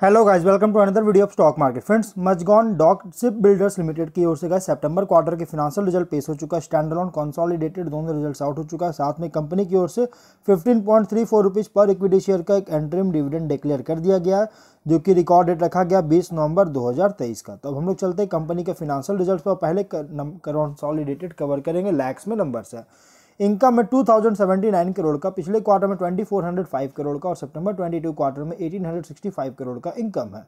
Hello guys welcome to another video of stock market friends Mazagon Dock Shipbuilders Limited की ओर से गए सितंबर क्वार्टर के फिनेंशियल रिज़ल्ट पेश हो चुका स्टैंड अलोन कंसोलिडेटेड दोनों रिजल्ट्स आउट हो चुका है। साथ में कंपनी की ओर से 15.34 रुपीस पर इक्विटी शेयर का एक एंट्रीम डिविडेंड डिक्लेयर कर दिया गया है, जो कि रिकॉर्ड डेट रखा गया बीस नवंबर दो हज़ार तेईस का। तो अब हम लोग चलते हैं कंपनी के फिनेंशियल रिज़ल्ट पर। पहले कंसोलिडेटेड कवर करेंगे लैक्स में नंबर से इनकम में 2079 करोड़ का, पिछले क्वार्टर में 2405 करोड़ का और सितंबर 22 क्वार्टर में 1865 करोड़ का इनकम है।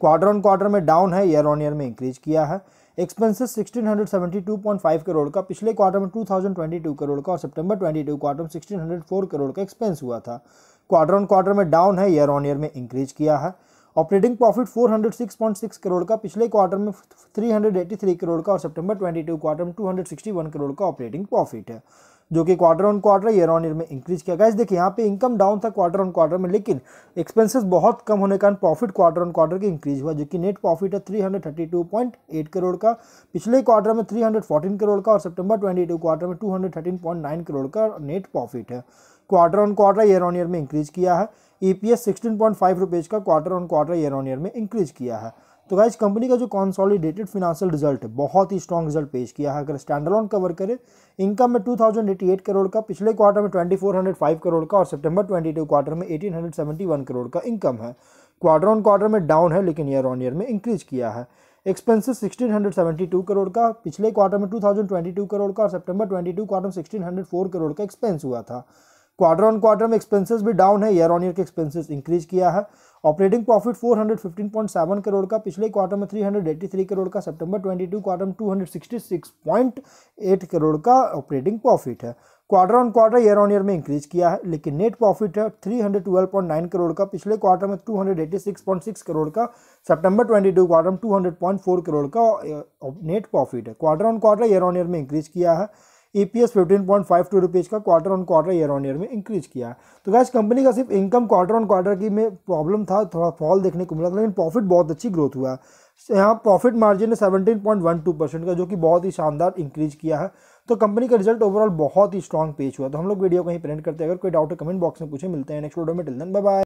क्वार्टर ऑन क्वार्टर में डाउन है ईयर ऑन ईयर में इंक्रीज किया है। एक्सपेंसेस 1672.5 करोड़ का, पिछले क्वार्टर में 2022 करोड़ का और सितंबर 22 क्वार्टर में 1604 करोड़ का एक्सपेंस हुआ था। क्वार्टर ऑन क्वार्टर में डाउन है ईयर ऑन ईयर में इंक्रीज किया है। ऑपरेटिंग प्रॉफिट 406.6 करोड़ का, पिछले क्वार्टर में 383 करोड़ का और सितंबर 22 क्वार्टर में 261 करोड़ का ऑपरेटिंग प्रॉफिट है, जो कि quarter on quarter, year on year में इंक्रीज किया। गया देखिए, यहाँ पे इनकम डाउन था क्वार्टर ऑन क्वार्टर में, लेकिन एक्सपेंसेस बहुत कम होने के कारण प्रॉफिट क्वार्टर ऑन क्वार्टर की इंक्रीज हुआ, जो कि नेट प्रॉफिट है 332.8 करोड़ का, पिछले क्वार्टर में 314 करोड़ का और सितंबर 22 क्वार्टर में 213.9 करोड़ का नेट प्रॉफिट है। Quarter on quarter year on year में इंक्रीज किया है। ईपीएस 16.5 रुपीज़ का quarter on quarter year on year में इंक्रीज किया है। तो गाइज़ कंपनी का जो कॉन्सॉलिडेटेड फिनेंशियल रिज़ल्ट है, बहुत ही स्ट्रॉन्ग रिज़ल्ट पेश किया है। अगर स्टैंडर्ड कवर करें इनकम में 2088 करोड़ का, पिछले क्वार्टर में 2405 करोड़ का और सितंबर 22 क्वार्टर में 1871 करोड़ का इनकम है। क्वार्टर ऑन क्वार्टर में डाउन है, लेकिन ईयर ऑन ईयर में इंक्रीज किया है। एक्सपेंसेस 1672 करोड़ का, पिछले क्वार्टर में 2022 करोड़ का और सितंबर 22 क्वार्टर में 1604 करोड़ का एक्सपेंस हुआ था। क्वार्टर ऑन क्वार्टर में एक्सपेंसेस भी डाउन है ईयर ऑन ईयर के एक्सपेंसेस इंक्रीज किया है। ऑपरेटिंग प्रॉफिट 415.7 करोड़ का, पिछले क्वार्टर में 383 करोड़ का सितंबर 22 क्वार्टर में 266.8 करोड़ का ऑपरेटिंग प्रॉफिट है। Quarter on quarter year on year में इंक्रीज किया है, लेकिन नेट प्रॉफिट है 312.9 करोड़ का, पिछले क्वार्टर में 286.6 करोड़ का सितंबर 22 क्वार्टर में 200.4 करोड़ का नेट प्रॉफिट है। Quarter on quarter year on year में इंक्रीज किया है। ईपीएस 15.52 रुपीज़ का quarter on quarter year on year में इंक्रीज किया। तो गैस कंपनी का सिर्फ़ इनकम क्वार्टर ऑन क्वार्टर की में प्रॉब्लम था, थोड़ा फॉल देखने को मिला था लेकिन प्रॉफिट बहुत अच्छी ग्रोथ हुआ। है यहाँ प्रॉफिट मार्जिन है सेवनटीन परसेंट का, जो कि बहुत ही शानदार इंक्रीज किया है। तो कंपनी का रिज़ल्ट ओवरऑल बहुत ही स्ट्रॉन्ग पेज हुआ। तो हम लोग वीडियो कहीं प्रिंट करते हैं। अगर कोई डाउट है कमेंट बॉक्स में पूछे। मिलते हैं नेक्स्ट वीडियो में। Till then bye